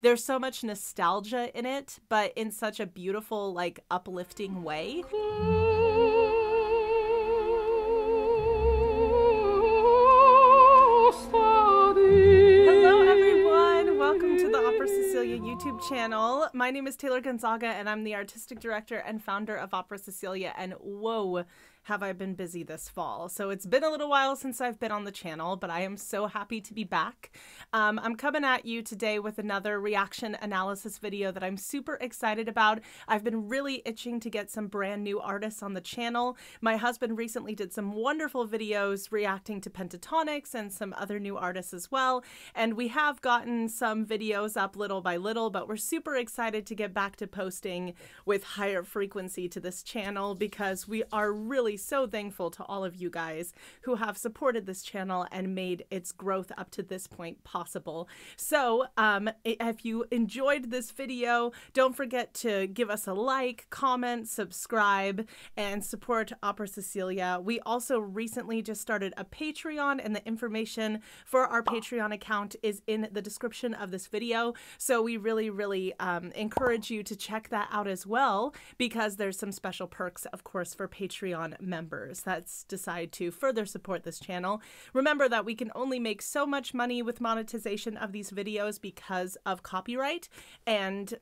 There's so much nostalgia in it, but in such a beautiful, like, uplifting way. Hello, everyone. Welcome to the Opera Cecilia YouTube channel. My name is Taylor Gonzaga, and I'm the artistic director and founder of Opera Cecilia. And whoa, have I been busy this fall. So it's been a little while since I've been on the channel, but I am so happy to be back. Um, I'm coming at you today with another reaction analysis video that I'm super excited about. I've been really itching to get some brand new artists on the channel. My husband recently did some wonderful videos reacting to Pentatonix and some other new artists as well. And we have gotten some videos up little by little, but we're super excited to get back to posting with higher frequency to this channel because we are really so thankful to all of you guys who have supported this channel and made its growth up to this point possible. So, um, if you enjoyed this video, don't forget to give us a like, comment, subscribe, and support Opera Cecilia. We also recently just started a Patreon, and the information for our Patreon account is in the description of this video. So, we really, really um, encourage you to check that out as well because there's some special perks, of course, for Patreon members that decide to further support this channel. Remember that we can only make so much money with monetization of these videos because of copyright and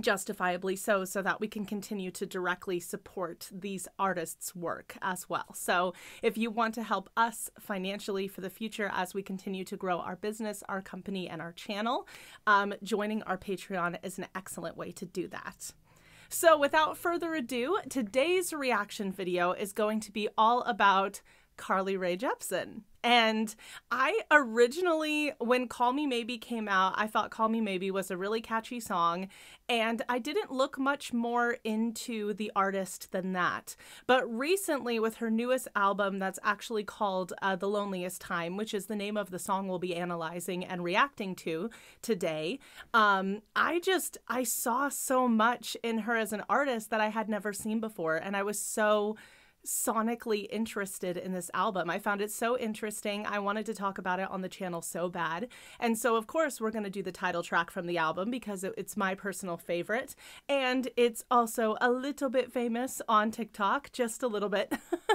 justifiably so so that we can continue to directly support these artists work as well so if you want to help us financially for the future as we continue to grow our business our company and our channel um, joining our patreon is an excellent way to do that so without further ado, today's reaction video is going to be all about Carly Rae Jepsen. And I originally, when Call Me Maybe came out, I thought Call Me Maybe was a really catchy song. And I didn't look much more into the artist than that. But recently, with her newest album that's actually called uh, The Loneliest Time, which is the name of the song we'll be analyzing and reacting to today, um, I just, I saw so much in her as an artist that I had never seen before. And I was so sonically interested in this album. I found it so interesting. I wanted to talk about it on the channel so bad. And so, of course, we're going to do the title track from the album because it's my personal favorite. And it's also a little bit famous on TikTok, just a little bit.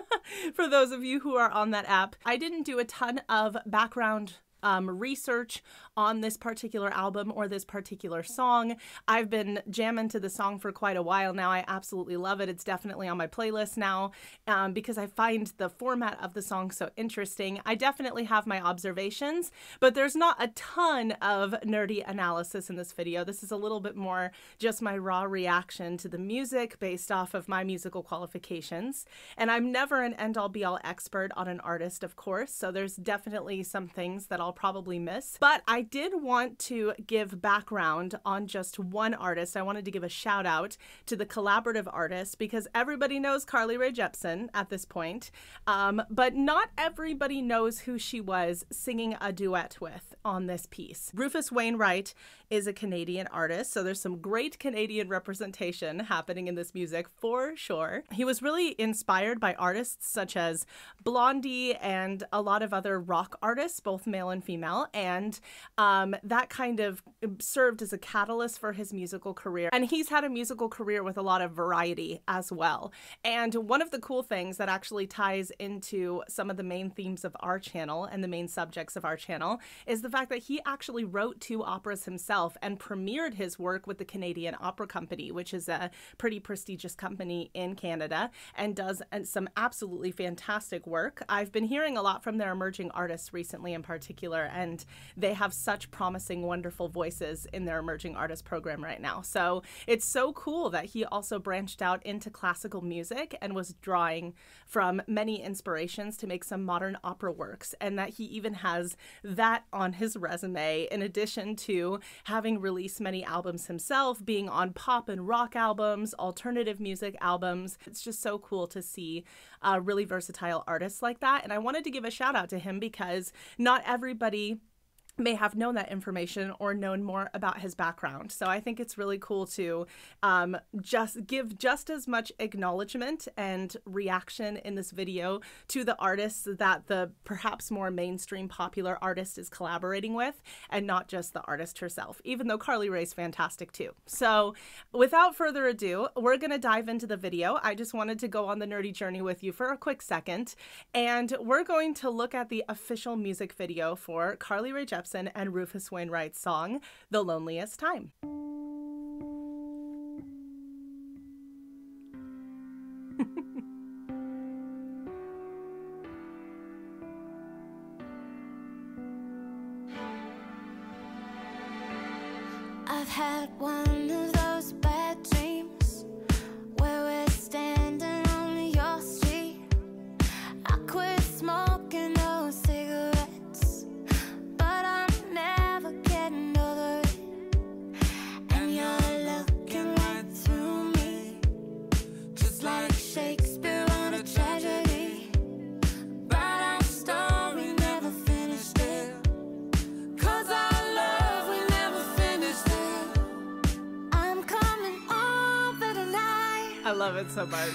For those of you who are on that app, I didn't do a ton of background um, research on this particular album or this particular song. I've been jamming to the song for quite a while now. I absolutely love it. It's definitely on my playlist now um, because I find the format of the song so interesting. I definitely have my observations, but there's not a ton of nerdy analysis in this video. This is a little bit more just my raw reaction to the music based off of my musical qualifications. And I'm never an end all be all expert on an artist, of course, so there's definitely some things that I'll I'll probably miss. But I did want to give background on just one artist. I wanted to give a shout out to the collaborative artist because everybody knows Carly Rae Jepsen at this point, um, but not everybody knows who she was singing a duet with on this piece. Rufus Wainwright is a Canadian artist, so there's some great Canadian representation happening in this music for sure. He was really inspired by artists such as Blondie and a lot of other rock artists, both male and female, and um, that kind of served as a catalyst for his musical career. And he's had a musical career with a lot of variety as well. And one of the cool things that actually ties into some of the main themes of our channel and the main subjects of our channel is the fact that he actually wrote two operas himself and premiered his work with the Canadian Opera Company, which is a pretty prestigious company in Canada and does uh, some absolutely fantastic work. I've been hearing a lot from their emerging artists recently in particular popular and they have such promising, wonderful voices in their emerging artist program right now. So it's so cool that he also branched out into classical music and was drawing from many inspirations to make some modern opera works, and that he even has that on his resume in addition to having released many albums himself, being on pop and rock albums, alternative music albums. It's just so cool to see a really versatile artists like that. And I wanted to give a shout out to him because not everybody may have known that information or known more about his background. So I think it's really cool to um, just give just as much acknowledgement and reaction in this video to the artists that the perhaps more mainstream popular artist is collaborating with and not just the artist herself, even though Carly Rae's fantastic too. So without further ado, we're going to dive into the video. I just wanted to go on the nerdy journey with you for a quick second, and we're going to look at the official music video for Carly Rae Jepsen Jepsen and Rufus Wainwright's song, The Loneliest Time. I've had one of those bad love it so much.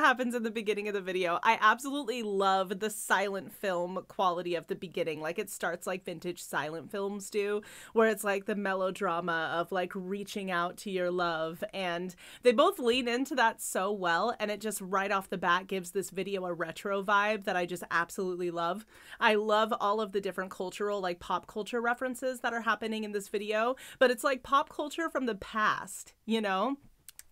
Happens in the beginning of the video. I absolutely love the silent film quality of the beginning. Like it starts like vintage silent films do, where it's like the melodrama of like reaching out to your love. And they both lean into that so well. And it just right off the bat gives this video a retro vibe that I just absolutely love. I love all of the different cultural, like pop culture references that are happening in this video, but it's like pop culture from the past, you know?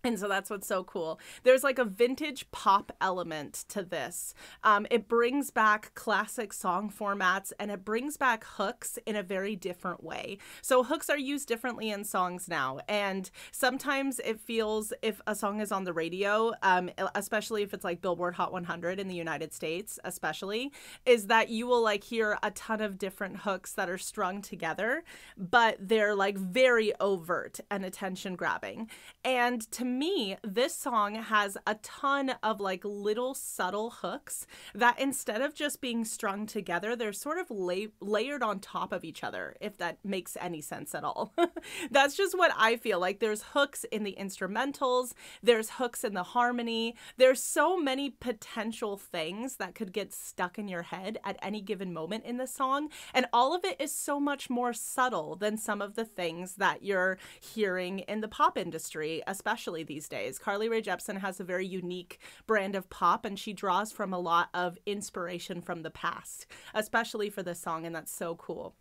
And so that's what's so cool. There's like a vintage pop element to this. Um, it brings back classic song formats and it brings back hooks in a very different way. So hooks are used differently in songs now. And sometimes it feels if a song is on the radio, um, especially if it's like Billboard Hot 100 in the United States, especially, is that you will like hear a ton of different hooks that are strung together, but they're like very overt and attention grabbing. And to me, this song has a ton of like little subtle hooks that instead of just being strung together, they're sort of la- layered on top of each other, if that makes any sense at all. That's just what I feel like. There's hooks in the instrumentals, there's hooks in the harmony. There's so many potential things that could get stuck in your head at any given moment in the song. And all of it is so much more subtle than some of the things that you're hearing in the pop industry, especially these days. Carly Rae Jepsen has a very unique brand of pop, and she draws from a lot of inspiration from the past, especially for this song, and that's so cool.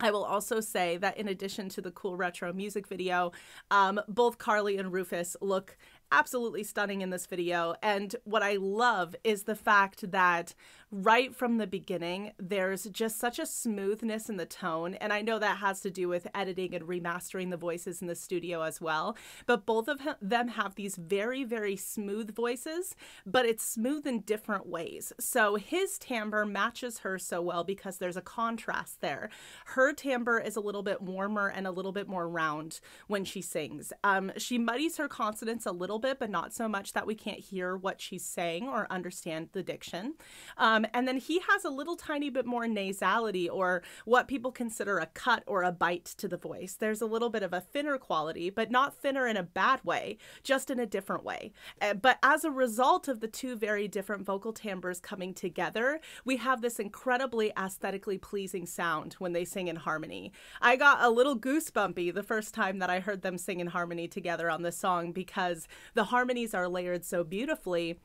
I will also say that in addition to the cool retro music video, um, both Carly and Rufus look absolutely stunning in this video. And what I love is the fact that right from the beginning, there's just such a smoothness in the tone. And I know that has to do with editing and remastering the voices in the studio as well. But both of them have these very, very smooth voices, but it's smooth in different ways. So his timbre matches her so well because there's a contrast there. Her timbre is a little bit warmer and a little bit more round when she sings. Um, she muddies her consonants a little bit, but not so much that we can't hear what she's saying or understand the diction. Um, and then he has a little tiny bit more nasality or what people consider a cut or a bite to the voice. There's a little bit of a thinner quality, but not thinner in a bad way, just in a different way. Uh, but as a result of the two very different vocal timbres coming together, we have this incredibly aesthetically pleasing sound when they sing in harmony. I got a little goosebumpy the first time that I heard them sing in harmony together on this song because the harmonies are layered so beautifully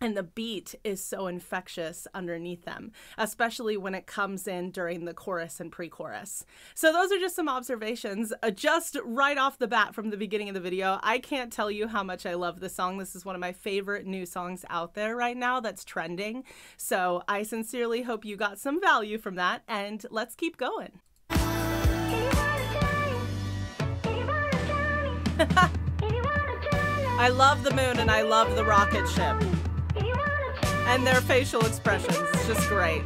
and the beat is so infectious underneath them, especially when it comes in during the chorus and pre chorus. So, those are just some observations uh, just right off the bat from the beginning of the video. I can't tell you how much I love this song. This is one of my favorite new songs out there right now that's trending. So, I sincerely hope you got some value from that, and let's keep going. I love the moon and I love the rocket ship. And their facial expressions. It's just great.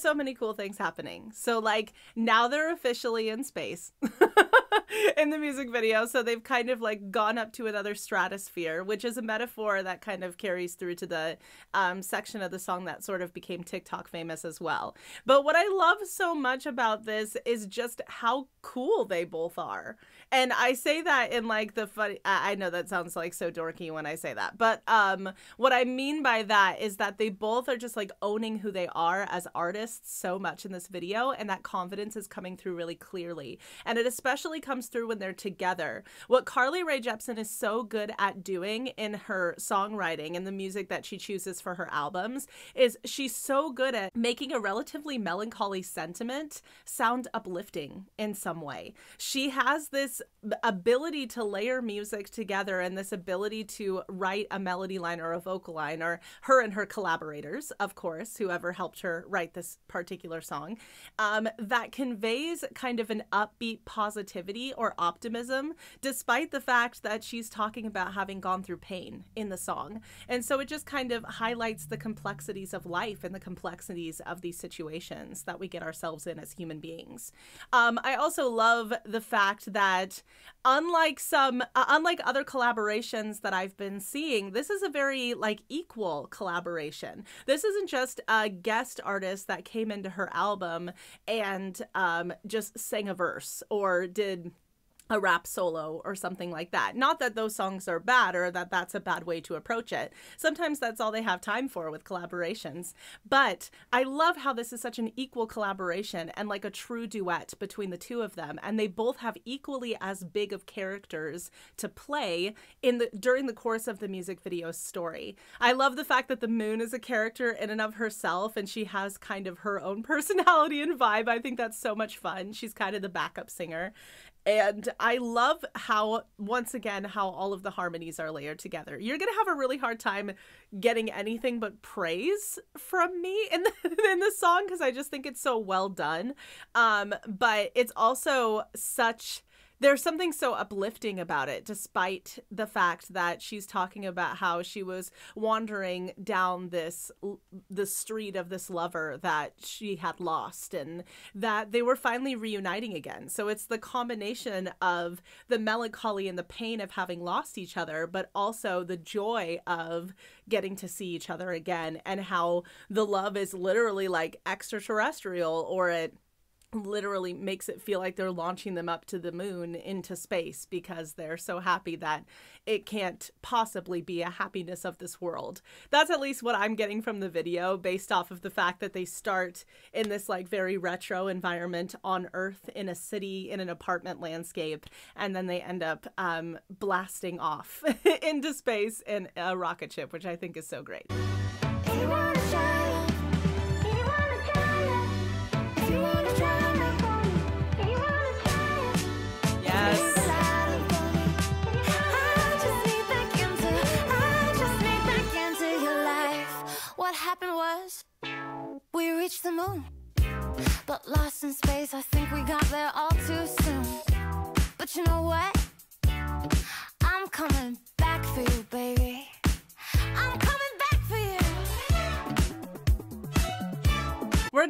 So many cool things happening. So, like, now they're officially in space in the music video. So, they've kind of like gone up to another stratosphere, which is a metaphor that kind of carries through to the um, section of the song that sort of became TikTok famous as well. But what I love so much about this is just how cool they both are. And I say that in like the funny, I know that sounds like so dorky when I say that, but um, what I mean by that is that they both are just like owning who they are as artists so much in this video, and that confidence is coming through really clearly. And it especially comes through when they're together. What Carly Rae Jepsen is so good at doing in her songwriting and the music that she chooses for her albums is she's so good at making a relatively melancholy sentiment sound uplifting in some way. She has this ability to layer music together and this ability to write a melody line or a vocal line, or her and her collaborators, of course, whoever helped her write this particular song, um, that conveys kind of an upbeat positivity or optimism, despite the fact that she's talking about having gone through pain in the song. And so it just kind of highlights the complexities of life and the complexities of these situations that we get ourselves in as human beings. Um, I also love the fact that unlike some uh, unlike other collaborations that I've been seeing, this is a very like equal collaboration. This isn't just a guest artist that came into her album and um, just sang a verse or did a rap solo or something like that. Not that those songs are bad or that that's a bad way to approach it. Sometimes that's all they have time for with collaborations. But I love how this is such an equal collaboration and like a true duet between the two of them and they both have equally as big of characters to play in the during the course of the music video story. I love the fact that the moon is a character in and of herself and she has kind of her own personality and vibe. I think that's so much fun. She's kind of the backup singer and I love how, once again, how all of the harmonies are layered together. You're gonna have a really hard time getting anything but praise from me in the in the song because I just think it's so well done. Um, but it's also such there's something so uplifting about it, despite the fact that she's talking about how she was wandering down this the street of this lover that she had lost, and that they were finally reuniting again. So it's the combination of the melancholy and the pain of having lost each other, but also the joy of getting to see each other again, and how the love is literally like extraterrestrial, or it literally makes it feel like they're launching them up to the moon into space because they're so happy that it can't possibly be a happiness of this world. That's at least what I'm getting from the video based off of the fact that they start in this like very retro environment on Earth in a city in an apartment landscape and then they end up um, blasting off into space in a rocket ship, which I think is so great.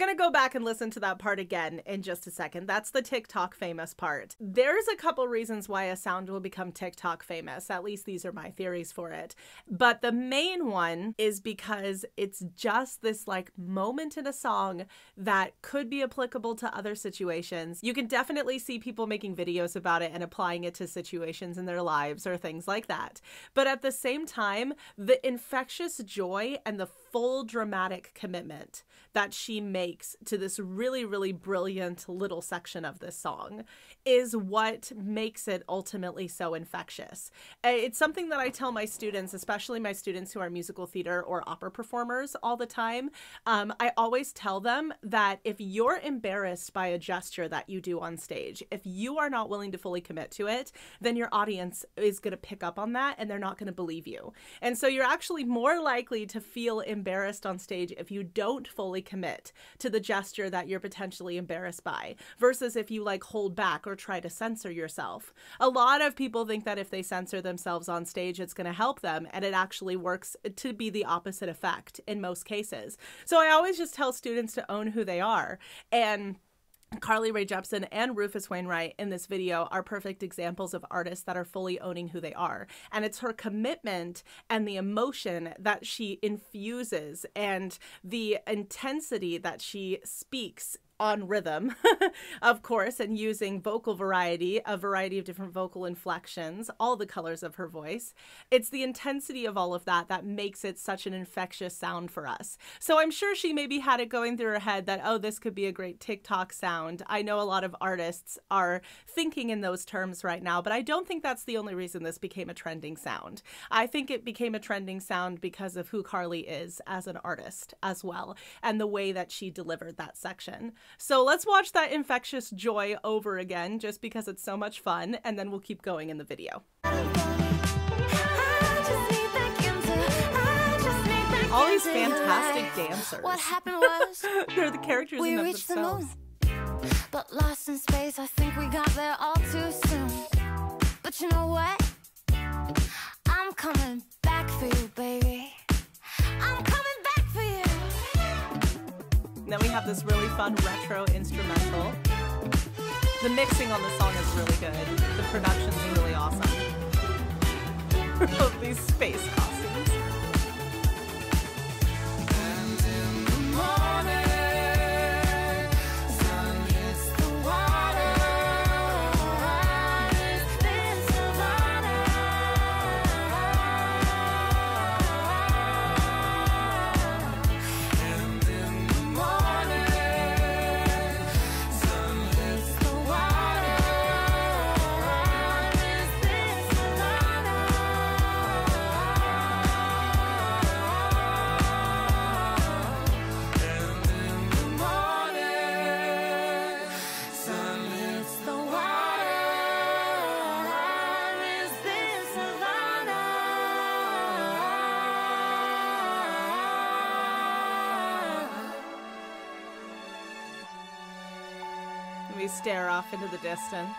Going to go back and listen to that part again in just a second. That's the TikTok famous part. There's a couple reasons why a sound will become TikTok famous. At least these are my theories for it. But the main one is because it's just this like moment in a song that could be applicable to other situations. You can definitely see people making videos about it and applying it to situations in their lives or things like that. But at the same time, the infectious joy and the full dramatic commitment that she makes to this really, really brilliant little section of this song is what makes it ultimately so infectious. It's something that I tell my students, especially my students who are musical theater or opera performers all the time. Um, I always tell them that if you're embarrassed by a gesture that you do on stage, if you are not willing to fully commit to it, then your audience is going to pick up on that and they're not going to believe you. And so you're actually more likely to feel embarrassed on stage if you don't fully commit to the gesture that you're potentially embarrassed by versus if you like hold back or try to censor yourself. A lot of people think that if they censor themselves on stage, it's going to help them, and it actually works to be the opposite effect in most cases. So I always just tell students to own who they are. And Carly Rae Jepsen and Rufus Wainwright in this video are perfect examples of artists that are fully owning who they are. And it's her commitment and the emotion that she infuses and the intensity that she speaks on rhythm, of course, and using vocal variety, a variety of different vocal inflections, all the colors of her voice. It's the intensity of all of that that makes it such an infectious sound for us. So I'm sure she maybe had it going through her head that, oh, this could be a great TikTok sound. I know a lot of artists are thinking in those terms right now, but I don't think that's the only reason this became a trending sound. I think it became a trending sound because of who Carly is as an artist as well, and the way that she delivered that section. So let's watch that infectious joy over again just because it's so much fun, and then we'll keep going in the video. All these fantastic dancers. What happened was They're the characters we in reached the themselves. moon, but lost in space. I think we got there all too soon. But you know what? I'm coming back for you, baby. Then we have this really fun retro instrumental. The mixing on the song is really good. The production's really awesome. These space costumes. Stare off into the distance.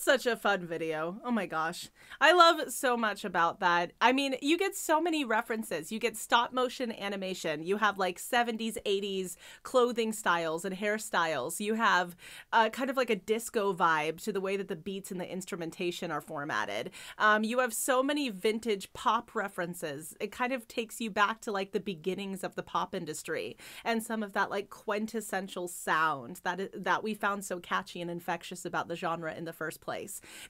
That's such a fun video. Oh my gosh. I love so much about that. I mean, you get so many references. You get stop motion animation. You have like 70s, 80s clothing styles and hairstyles. You have uh, kind of like a disco vibe to the way that the beats and the instrumentation are formatted. Um, you have so many vintage pop references. It kind of takes you back to like the beginnings of the pop industry and some of that like quintessential sound that that we found so catchy and infectious about the genre in the first place.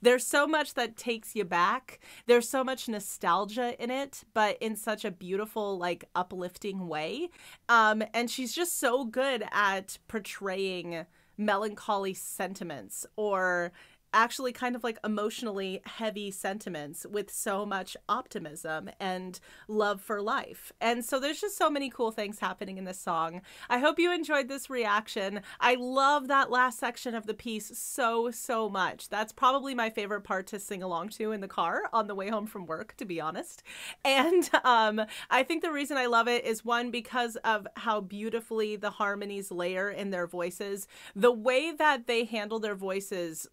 There's so much that takes you back. There's so much nostalgia in it, but in such a beautiful, like uplifting way. Um, and she's just so good at portraying melancholy sentiments or actually kind of like emotionally heavy sentiments with so much optimism and love for life. And so there's just so many cool things happening in this song. I hope you enjoyed this reaction. I love that last section of the piece so, so much. That's probably my favorite part to sing along to in the car on the way home from work, to be honest. And um, I think the reason I love it is one, because of how beautifully the harmonies layer in their voices, the way that they handle their voices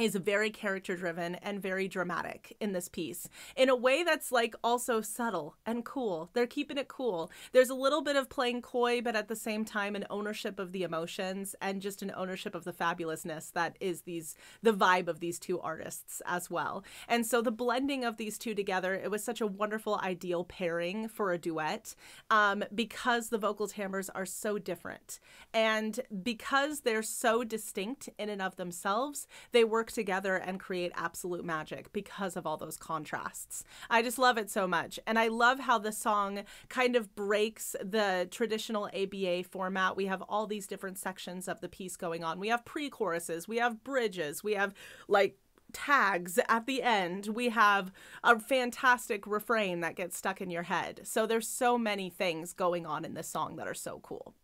is very character driven and very dramatic in this piece in a way that's like also subtle and cool. They're keeping it cool. There's a little bit of playing coy, but at the same time, an ownership of the emotions and just an ownership of the fabulousness that is these the vibe of these two artists as well. And so the blending of these two together, it was such a wonderful, ideal pairing for a duet um, because the vocal timbres are so different and because they're so distinct in and of themselves, they work together and create absolute magic because of all those contrasts. I just love it so much. And I love how the song kind of breaks the traditional ABA format. We have all these different sections of the piece going on. We have pre choruses, we have bridges, we have like tags at the end. We have a fantastic refrain that gets stuck in your head. So there's so many things going on in this song that are so cool.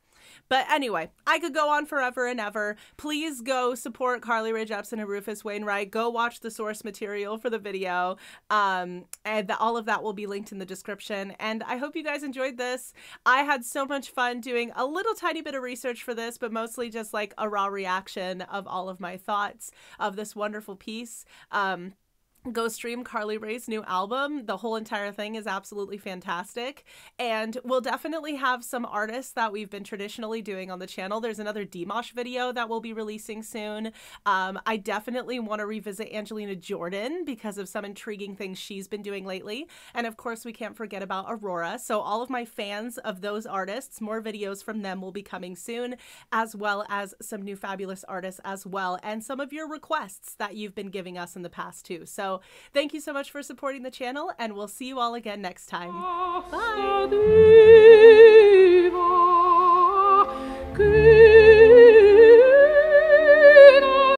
But anyway, I could go on forever and ever. Please go support Carly Rae Jepsen and Rufus Wainwright. Go watch the source material for the video. Um, and the, all of that will be linked in the description. And I hope you guys enjoyed this. I had so much fun doing a little tiny bit of research for this, but mostly just like a raw reaction of all of my thoughts of this wonderful piece. Um, go stream Carly Rae's new album. The whole entire thing is absolutely fantastic. And we'll definitely have some artists that we've been traditionally doing on the channel. There's another Dimash video that we'll be releasing soon. Um, I definitely want to revisit Angelina Jordan because of some intriguing things she's been doing lately. And of course, we can't forget about Aurora. So, all of my fans of those artists, more videos from them will be coming soon, as well as some new fabulous artists as well, and some of your requests that you've been giving us in the past too. So, thank you so much for supporting the channel, and we'll see you all again next time. Ah, Bye.